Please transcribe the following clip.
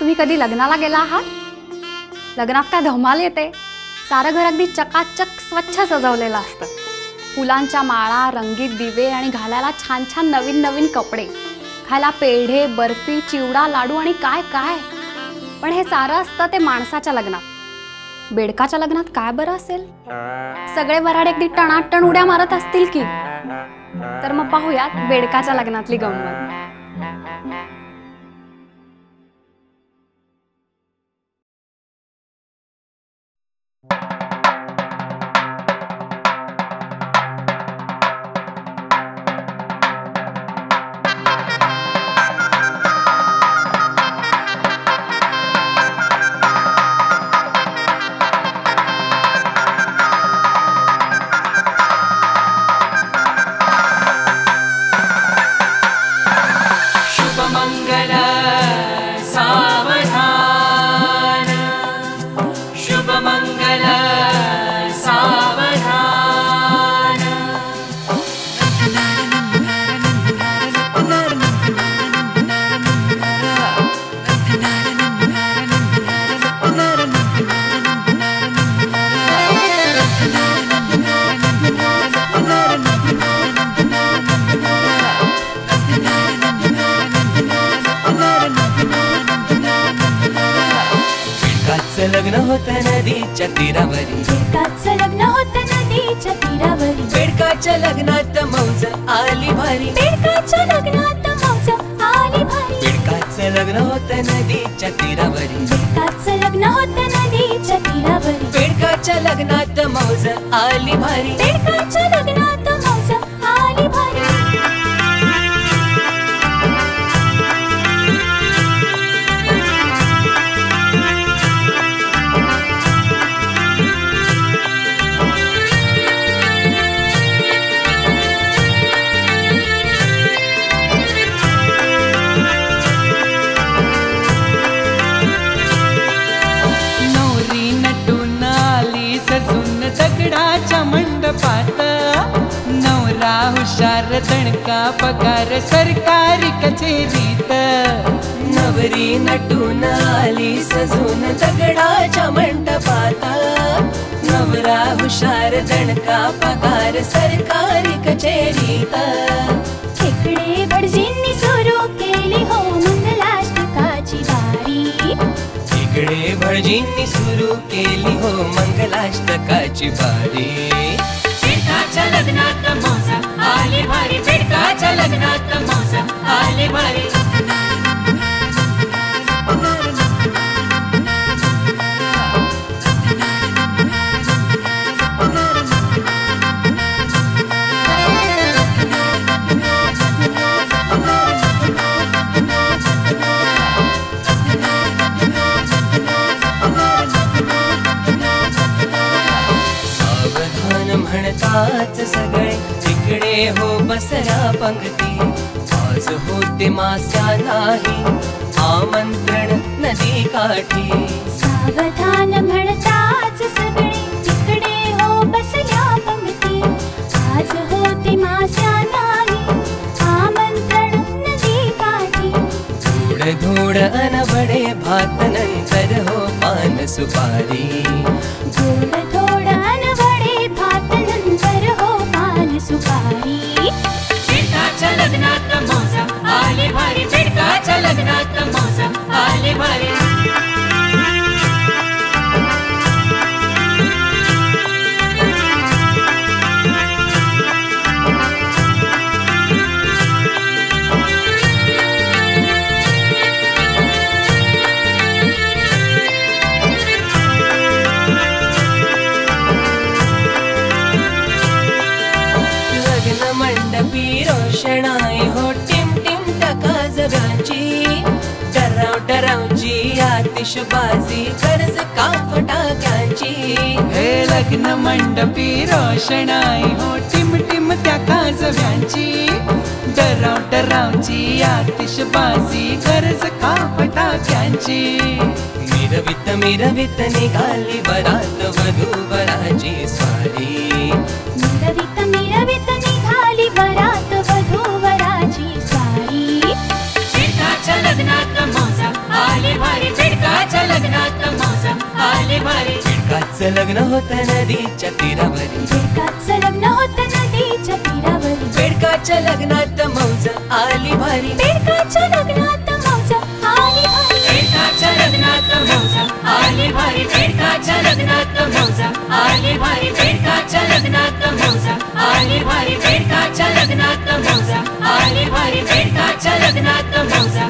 तुम्ही कधी लग्नाला गेला आहात? लग्नात काय धमाल येते? सारं घर अगदी चकाचक स्वच्छ सजवलेलं असतं. फुलांच्या माळा रंगीत दिवे आणि घालायला छान छान नवीन नवीन कपडे. खायला पेढे बर्फी चिवडा लाडू आणि काय काय? पण हे सारं असतं ते माणसाच्या लग्नात. बेडकाच्या लग्नात काय बरं असेल? सगळे वराड अगदी टणाटण उड्या मारत असतील की? तर मग पाहूयात बेडकाच्या लग्नातली गंमत. बिडकाचं लग्न होतं नदीच्या तीरावरी. बेडकाचं लग्न होतं नदीच्या तीरावरी. बेडकाच्या लग्नात मौज आली भारी. बेडकाच्या लग्नात मौज आली भारी. बिडकाचं लग्न होतं नदीच्या तीरावरी. बेडकाचं लग्न होतं नदीच्या तीरावरी. बेडकाच्या लग्नात मौज आली भारी. बेडकाच्या लग्नात दणका पगार सरकारी कचेरीत? नवरी नटून आली सजून दगडाच्या मंडपात. नवरा हुशार दणका पगार सरकारी कचेरीत. खेकडे भटजींनी सुरू केली हो मंगलाष्टकाची वारी इकडे भटजींनी सुरू केली हो मंगलाष्टकाची बारी. बेडकाच्या लग्नात मौज आली भारी बेडकाच्या लग्नात मौज म्हणतात सगळे तिकडे हो बसरा पंक्ती. आज होते मास्या नाही आमंत्रण नदी काठी. सावधान म्हणताच सगळे तिकडे हो बसल्या पंक्ती. आज होती मास्या नाही आमंत्रण नदी काठी. धूड धूड अनबडे भात नंतर हो पान सुपारी. आली आतिषबाजी कर्ज का फटाक्यांची. हे लग्न मंडपी रोषणाई हो टिम टिम त्या काजव्यांची. डराव डरावची आतिषबाजी गरज का फटाक्यांची. मिरवित मिरवित निघाली बरात वधू वराची स्वारी. मिरवित बेडकाचं लग्न होत नदीच्या तीरावरी बेडकाचं लग्न होतं नदीच्या तीरावरी बेडकाच्या लग्नात मौज आली भारी। बेडकाच्या लग्नात मौज आली भारी। बेडकाच्या लग्नात मौजा आली भारी। बेडकाच्या लग्नात मौजा आली भारी। बेडकाच्या लग्नात मौजा आली भारी। बेडकाच्या लग्नात मौजा आली भारी। बेडकाच्या लग्नात मौजा